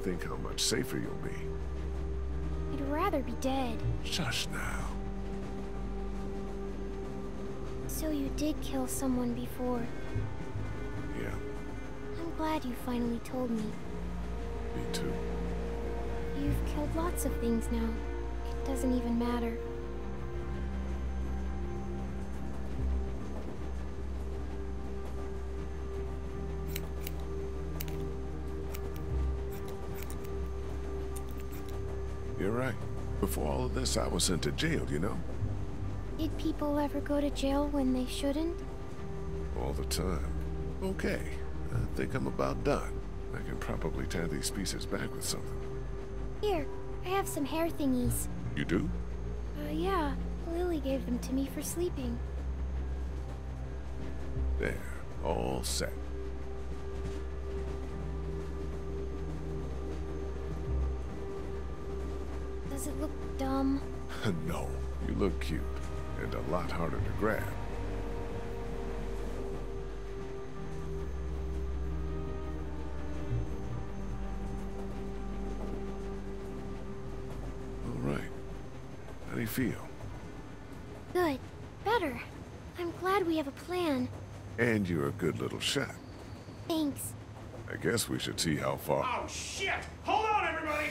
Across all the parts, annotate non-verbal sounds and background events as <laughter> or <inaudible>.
think how much safer you'll be. I'd rather be dead. Shush now. So you did kill someone before. Yeah, I'm glad you finally told me. me too. You've killed lots of things now. It doesn't even matter. Before all of this, I was sent to jail, you know? Did people ever go to jail when they shouldn't? All the time. Okay, I think I'm about done. I can probably tie these pieces back with something. Here, I have some hair thingies. You do? Uh, yeah. Lilly gave them to me for sleeping. There, all set. Does it look dumb? <laughs> no, you look cute, and a lot harder to grab. All right. How do you feel? Good. Better. I'm glad we have a plan. And you're a good little shot. Thanks. I guess we should see how far. Oh, shit! Hold on, everybody!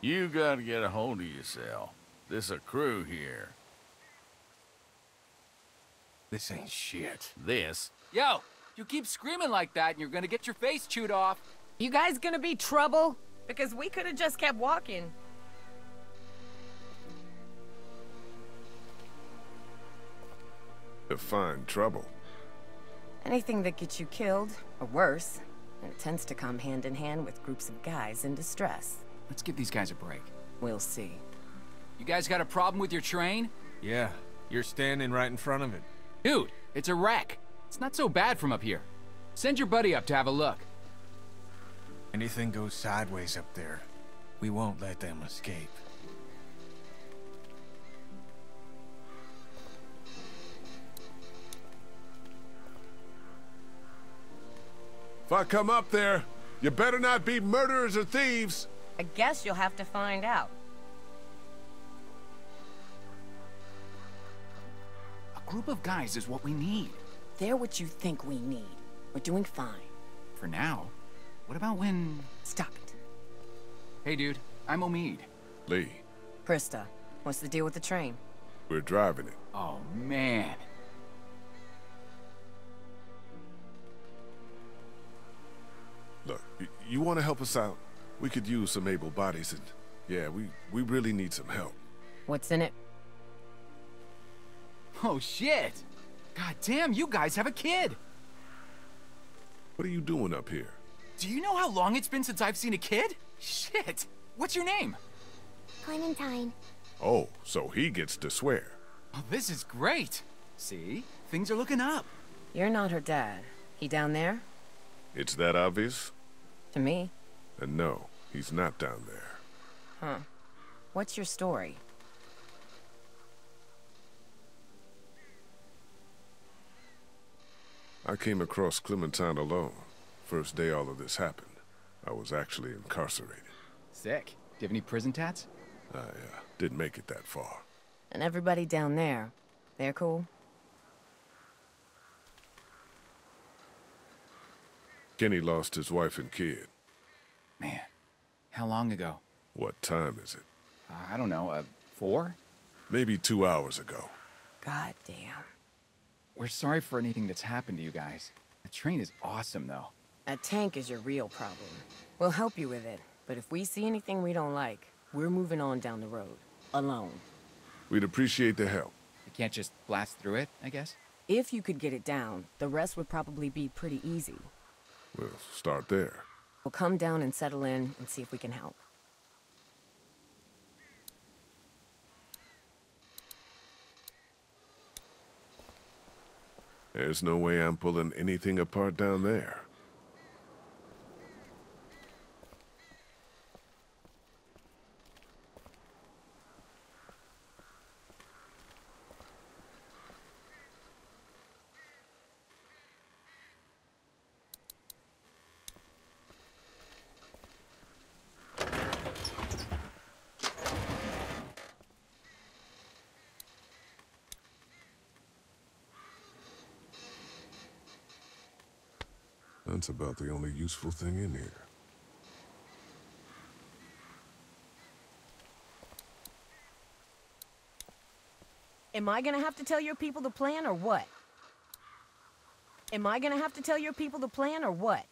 You gotta get a hold of yourself. This a crew here. This ain't shit. This Yo, you keep screaming like that and you're gonna get your face chewed off. You guys gonna be trouble? Because we could have just kept walking. Define trouble. Anything that gets you killed, or worse, and it tends to come hand in hand with groups of guys in distress. Let's give these guys a break. We'll see. You guys got a problem with your train? Yeah, you're standing right in front of it. Dude, it's a wreck. It's not so bad from up here. Send your buddy up to have a look. Anything goes sideways up there, we won't let them escape. If I come up there, you better not be murderers or thieves. I guess you'll have to find out. A group of guys is what we need. They're what you think we need. We're doing fine. For now. What about when... Stop it. Hey, dude. I'm Omid. Lee, Christa, what's the deal with the train? we're driving it. Oh, man. Look, you want to help us out? We could use some able bodies, and yeah, we we really need some help. What's in it? Oh, shit. God damn, you guys have a kid. What are you doing up here? Do you know how long it's been since I've seen a kid? Shit. What's your name? Clementine. Oh, so he gets to swear. Oh, this is great. See? Things are looking up. You're not her dad. He down there? It's that obvious? To me. And no, he's not down there. Huh. What's your story? I came across Clementine alone. First day all of this happened. I was actually incarcerated. Sick. Do you have any prison tats? I uh, didn't make it that far. And everybody down there, they're cool? Kenny lost his wife and kid. Man, how long ago? What time is it? Uh, I don't know, uh, four? Maybe two hours ago. God damn. We're sorry for anything that's happened to you guys. The train is awesome, though. A tank is your real problem. We'll help you with it, but if we see anything we don't like, we're moving on down the road. Alone. We'd appreciate the help. You can't just blast through it, I guess? If you could get it down, the rest would probably be pretty easy. We'll start there. We'll come down and settle in and see if we can help. There's no way I'm pulling anything apart down there. That's about the only useful thing in here. Am I gonna have to tell your people the plan or what? Am I gonna have to tell your people the plan or what?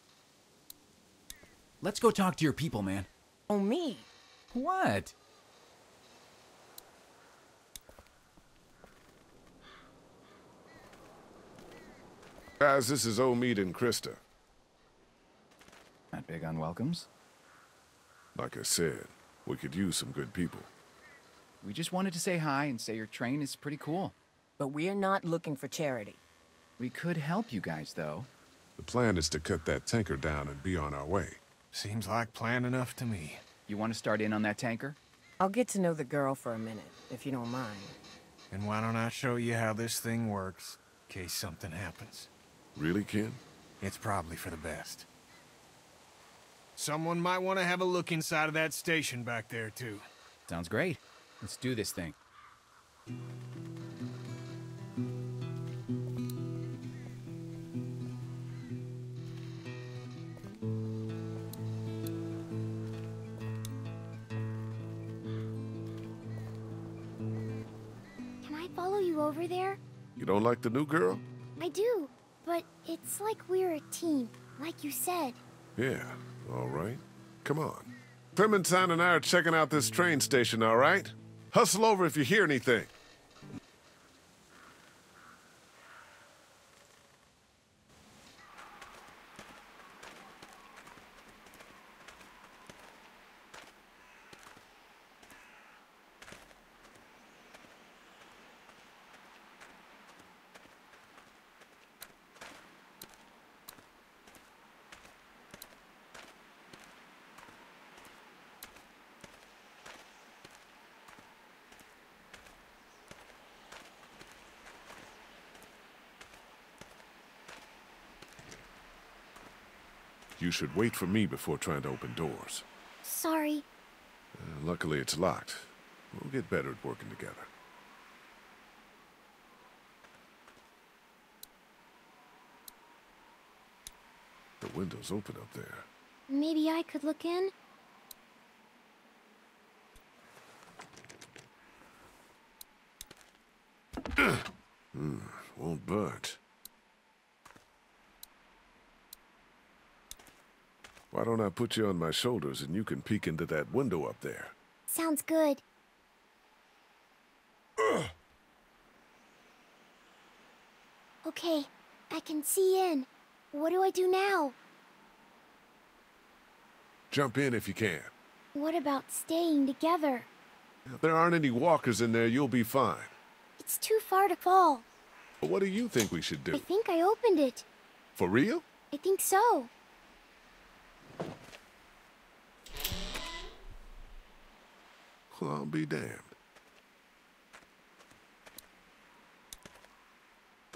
Let's go talk to your people, man. Oh, me? What? Guys, this is Omid and Christa. Not big on welcomes. Like I said, we could use some good people. We just wanted to say hi and say your train is pretty cool. But we're not looking for charity. We could help you guys, though. The plan is to cut that tanker down and be on our way. Seems like plan enough to me. You want to start in on that tanker? I'll get to know the girl for a minute, if you don't mind. And why don't I show you how this thing works, in case something happens? Really, Ken? It's probably for the best. Someone might want to have a look inside of that station back there, too. Sounds great. Let's do this thing. Can I follow you over there? You don't like the new girl? I do, but it's like we're a team, like you said. Yeah, all right. Come on. Clementine and I are checking out this train station, all right? Hustle over if you hear anything. You should wait for me before trying to open doors. Sorry. Uh, luckily, it's locked. We'll get better at working together. The window's open up there. Maybe I could look in? <clears throat> Won't budge. Why don't I put you on my shoulders and you can peek into that window up there? Sounds good. Okay, I can see in. What do I do now? Jump in if you can. What about staying together? If there aren't any walkers in there, you'll be fine. It's too far to fall. But what do you think we should do? I think I opened it. For real? I think so. Well, I'll be damned.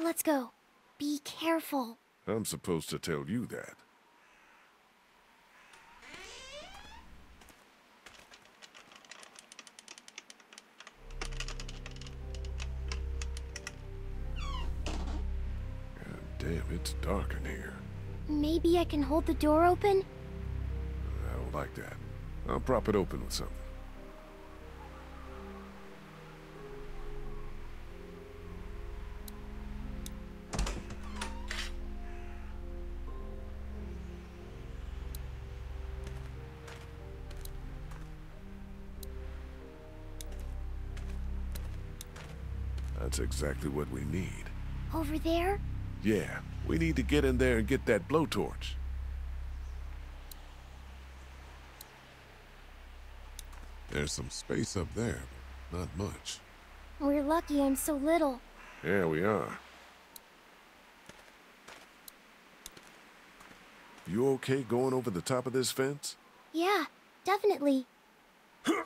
Let's go. Be careful. I'm supposed to tell you that. God damn, it's dark in here. Maybe I can hold the door open? I don't like that. I'll prop it open with something. Exactly what we need. Over there? Yeah, we need to get in there and get that blowtorch. There's some space up there, but not much. We're lucky I'm so little. Yeah, we are. You okay going over the top of this fence? Yeah, definitely. Go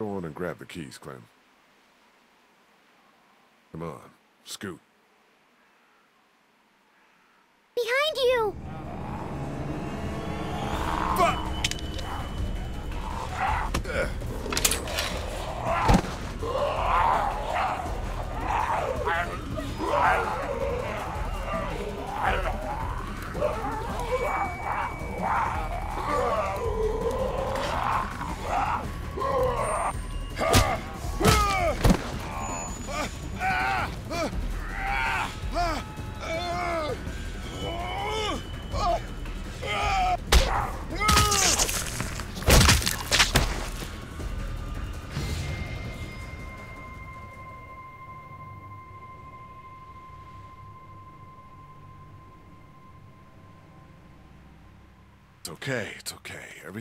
on and grab the keys, Clem. Come on, scoot.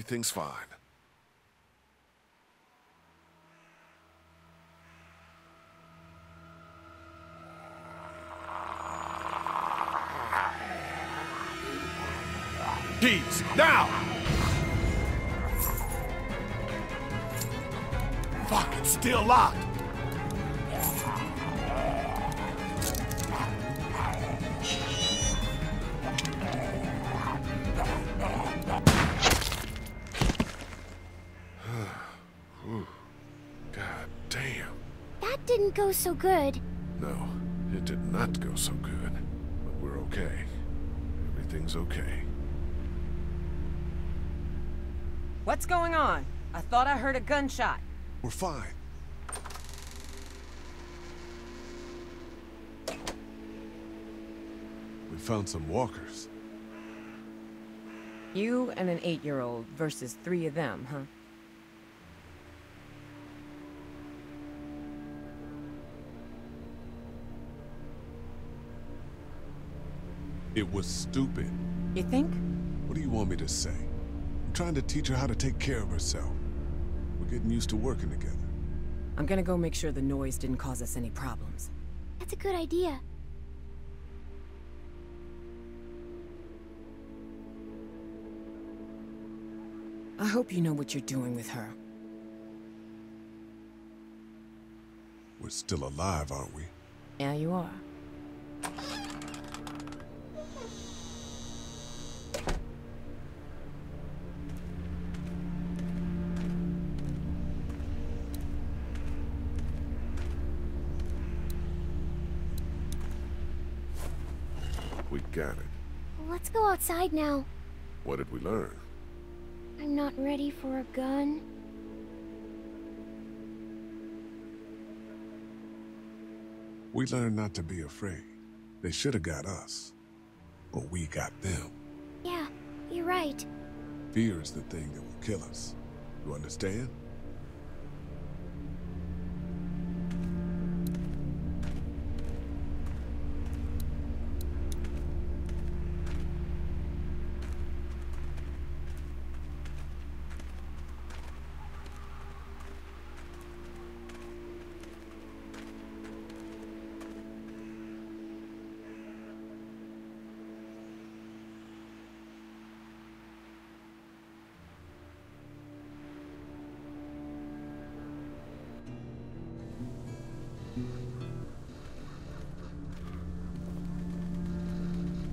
Everything's fine. Keys, now! Fuck, it's still locked. Didn't go so good. No, it did not go so good. But we're okay. Everything's okay. What's going on? I thought I heard a gunshot. We're fine. We found some walkers. You and an eight-year-old versus three of them, huh? It was stupid. You think? What do you want me to say? I'm trying to teach her how to take care of herself. We're getting used to working together. I'm gonna go make sure the noise didn't cause us any problems. That's a good idea. I hope you know what you're doing with her. We're still alive, aren't we? Yeah, you are. Let's go outside now. What did we learn? I'm not ready for a gun. We learned not to be afraid. They should have got us. But we got them. Yeah, you're right. Fear is the thing that will kill us. You understand?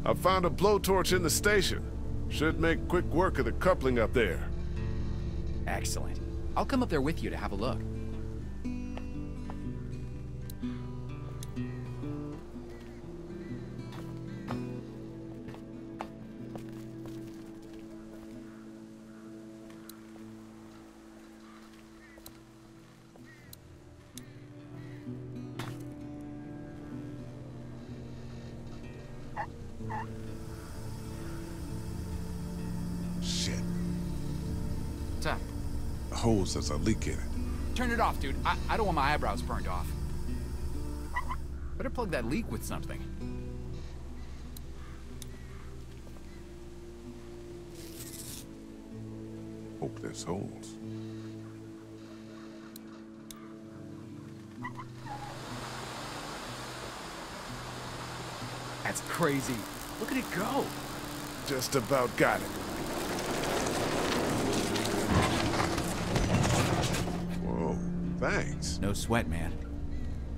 I found a blowtorch in the station. Should make quick work of the coupling up there. Excellent. I'll come up there with you to have a look. The hose has a leak in it. Turn it off, dude. I, I don't want my eyebrows burned off. Better plug that leak with something. Hope there's holes. That's crazy. Look at it go. Just about got it. Whoa, thanks. No sweat, man.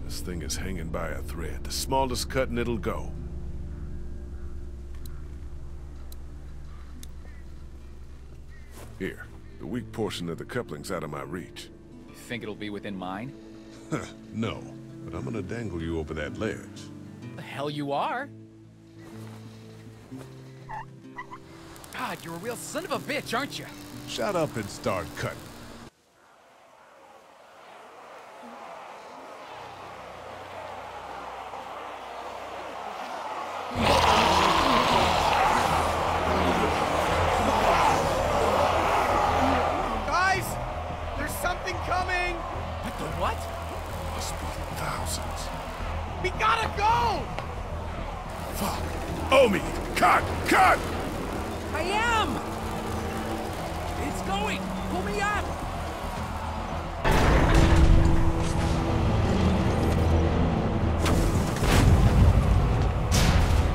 This thing is hanging by a thread. The smallest cut and it'll go. Here, the weak portion of the coupling's out of my reach. You think it'll be within mine? no, but I'm gonna dangle you over that ledge. The hell you are? God, you're a real son of a bitch, aren't you? Shut up and start cutting.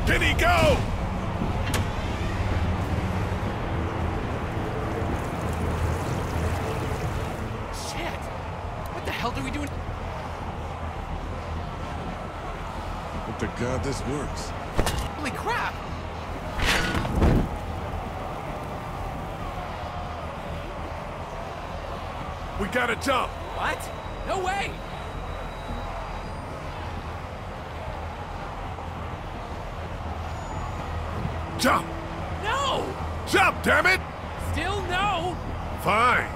Did he go? Shit! What the hell are we doing? in... Hope to God this works. Holy crap! We gotta jump! What? No way! Jump! No! Jump, damn it! Still no! Fine.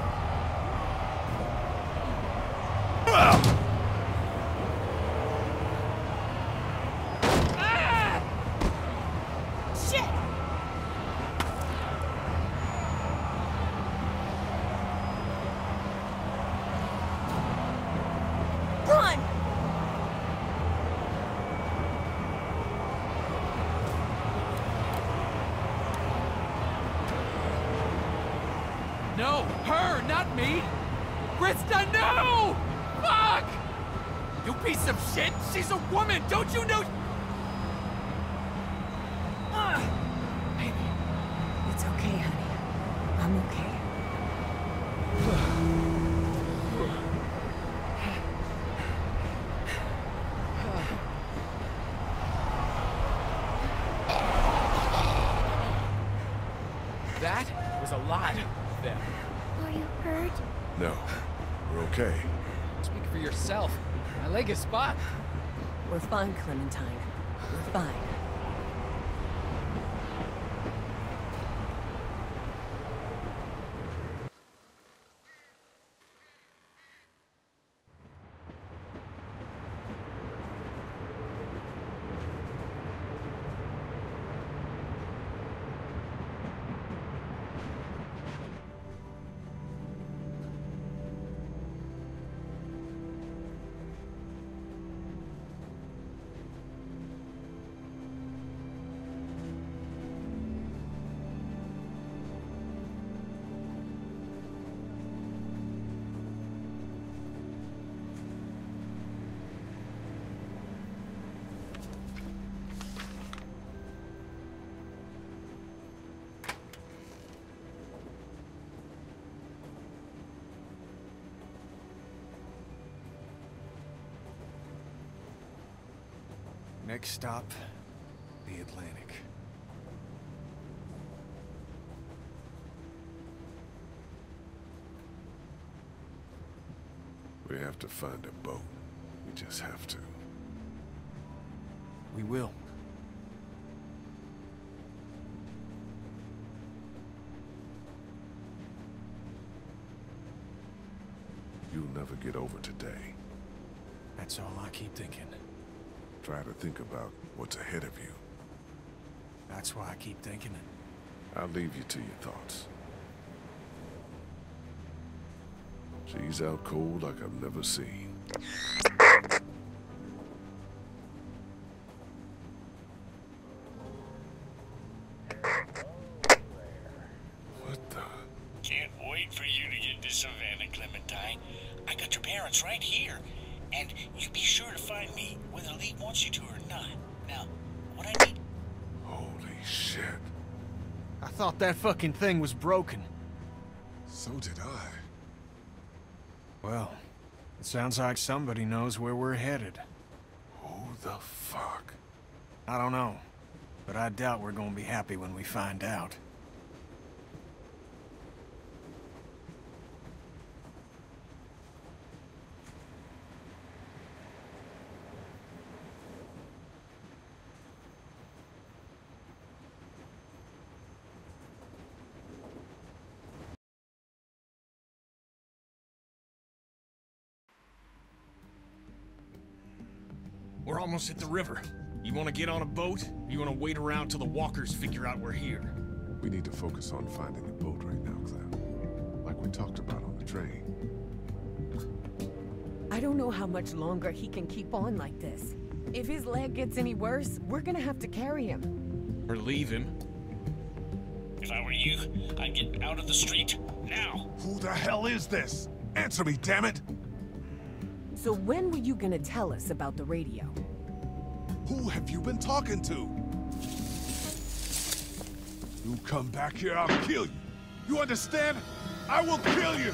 Ah! Ah! Shit! Run! No! Her, not me! Christa, no! Fuck! You piece of shit! She's a woman! Don't you know? Ah! Baby, it's okay, honey. I'm okay. That was a lot of them. Are you hurt? No, we're okay. Speak for yourself. My leg is spot. We're fine, Clementine. We're fine. Next stop, the Atlantic. We have to find a boat. We just have to. We will. You'll never get over today. That's all I keep thinking. Try to think about what's ahead of you. That's why I keep thinking it. I'll leave you to your thoughts. She's out cold like I've never seen. What the? Can't wait for you to get to Savannah, Clementine. I got your parents right here. And you be sure to find me, whether Lee wants you to or not. Now, what I need... Holy shit. I thought that fucking thing was broken. So did I. Well, it sounds like somebody knows where we're headed. Who the fuck? I don't know, but I doubt we're gonna be happy when we find out. We're almost at the river. You want to get on a boat? Or you want to wait around till the walkers figure out we're here? We need to focus on finding a boat right now, Clem. Like we talked about on the train. I don't know how much longer he can keep on like this. If his leg gets any worse, we're gonna have to carry him. Or leave him? If I were you, I'd get out of the street, now. Who the hell is this? Answer me, damn it! So when were you gonna tell us about the radio? Who have you been talking to? You come back here, I'll kill you. You understand? I will kill you!